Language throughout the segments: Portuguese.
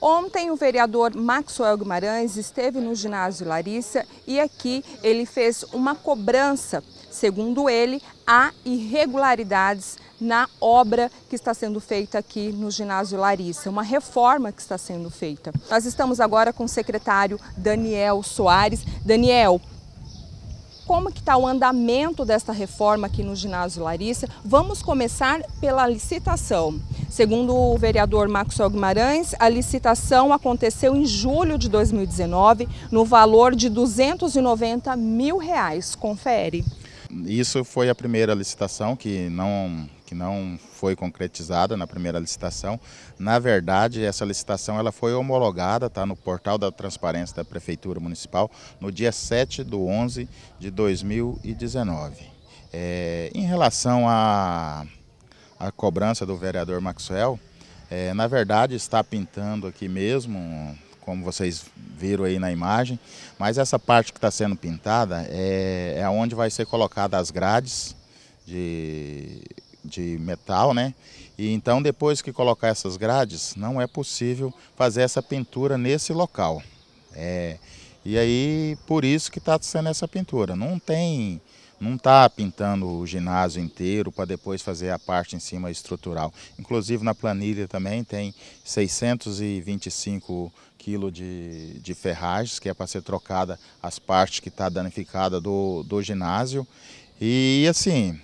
Ontem o vereador Maxwell Guimarães esteve no ginásio Larissa e aqui ele fez uma cobrança. Segundo ele, há irregularidades na obra que está sendo feita aqui no ginásio Larissa, uma reforma que está sendo feita. Nós estamos agora com o secretário Daniel Soares. Daniel, como que está o andamento desta reforma aqui no ginásio Larissa? Vamos começar pela licitação. Segundo o vereador Maxwell Guimarães, a licitação aconteceu em julho de 2019 no valor de 290 mil reais. Confere. Isso foi a primeira licitação que não, que não foi concretizada na primeira licitação. Na verdade, essa licitação ela foi homologada, está no portal da transparência da Prefeitura Municipal, no dia 7 de 11 de 2019. É, em relação a, a, cobrança do vereador Maxwell, é, na verdade está pintando aqui mesmo como vocês viram aí na imagem, mas essa parte que está sendo pintada é, é onde vai ser colocada as grades de, de metal, né? E então depois que colocar essas grades, não é possível fazer essa pintura nesse local. É, e aí por isso que está sendo essa pintura. Não tem não está pintando o ginásio inteiro para depois fazer a parte em cima estrutural. Inclusive na planilha também tem 625 quilos de, de ferragens, que é para ser trocada as partes que está danificada do, do ginásio. E assim,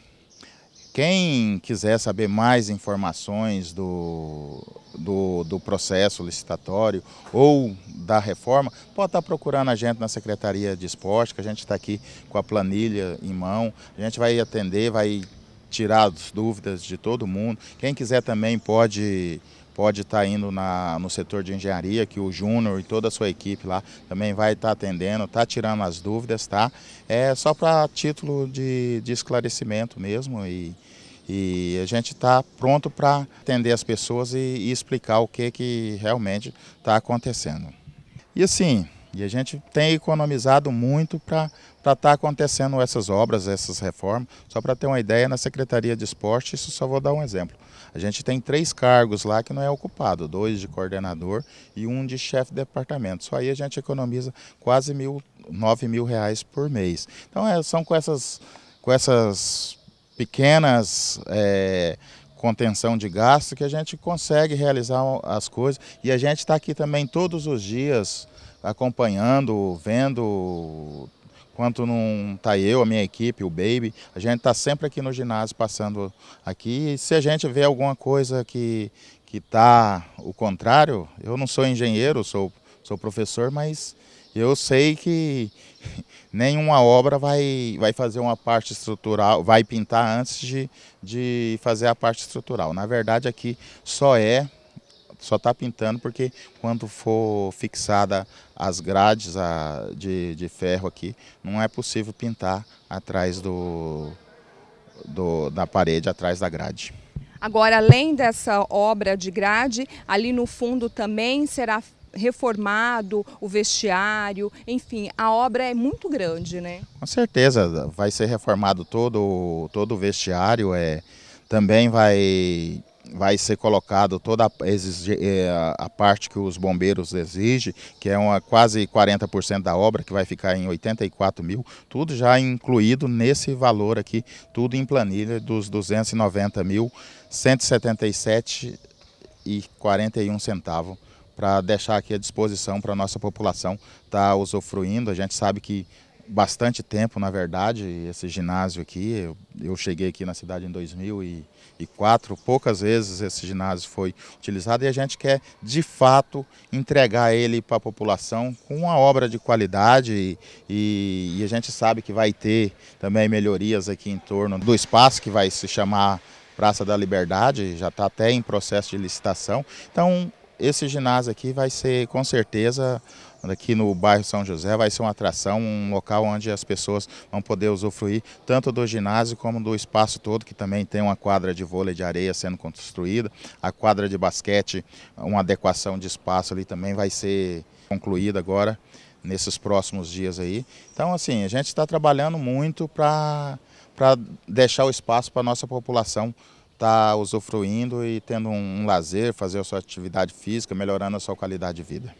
quem quiser saber mais informações do, do, do, processo licitatório ou da reforma, pode estar procurando a gente na Secretaria de Esporte, que a gente está aqui com a planilha em mão. A gente vai atender, vai tirar as dúvidas de todo mundo. Quem quiser também pode pode estar indo na, no setor de engenharia, que o Júnior e toda a sua equipe lá também vai estar atendendo, está tirando as dúvidas, tá? É só para título de, de esclarecimento mesmo e, e a gente está pronto para atender as pessoas e, e, explicar o que, que realmente está acontecendo. E assim, e a gente tem economizado muito para estar tá acontecendo essas obras, essas reformas. Só para ter uma ideia, na Secretaria de Esporte, isso só vou dar um exemplo. A gente tem três cargos lá que não é ocupado, dois de coordenador e um de chefe de departamento. Só aí a gente economiza quase mil, nove mil reais por mês. Então é, são com essas, com essas pequenas é, contenção de gasto que a gente consegue realizar as coisas. E a gente está aqui também todos os dias acompanhando, vendo Enquanto não está eu, a minha equipe, o Baby, a gente está sempre aqui no ginásio passando aqui. E se a gente vê alguma coisa que que está o contrário, eu não sou engenheiro, sou, sou professor, mas eu sei que nenhuma obra vai, vai fazer uma parte estrutural, vai pintar antes de, de fazer a parte estrutural. Na verdade, aqui só é só está pintando porque quando for fixada as grades a, de, de ferro aqui, não é possível pintar atrás do, do, da parede, atrás da grade. Agora, além dessa obra de grade, ali no fundo também será reformado o vestiário, enfim, a obra é muito grande, né? Com certeza, vai ser reformado todo, todo o vestiário, é, também vai vai ser colocado toda a, é, a, parte que os bombeiros exigem, que é uma quase 40% da obra, que vai ficar em 84 mil, tudo já incluído nesse valor aqui, tudo em planilha dos 290 mil, 177 e 41 centavos para deixar aqui à disposição para a nossa população estar tá usufruindo. A gente sabe que bastante tempo, na verdade, esse ginásio aqui. Eu, eu, cheguei aqui na cidade em 2004, poucas vezes esse ginásio foi utilizado e a gente quer, de fato, entregar ele para a população com uma obra de qualidade e, e, a gente sabe que vai ter também melhorias aqui em torno do espaço que vai se chamar Praça da Liberdade, já está até em processo de licitação. Então, esse ginásio aqui vai ser, com certeza, aqui no bairro São José, vai ser uma atração, um local onde as pessoas vão poder usufruir tanto do ginásio como do espaço todo, que também tem uma quadra de vôlei de areia sendo construída, a quadra de basquete, uma adequação de espaço ali também vai ser concluída agora, nesses próximos dias aí. Então, assim, a gente está trabalhando muito para deixar o espaço para a nossa população estar tá usufruindo e tendo um, um lazer, fazer a sua atividade física, melhorando a sua qualidade de vida.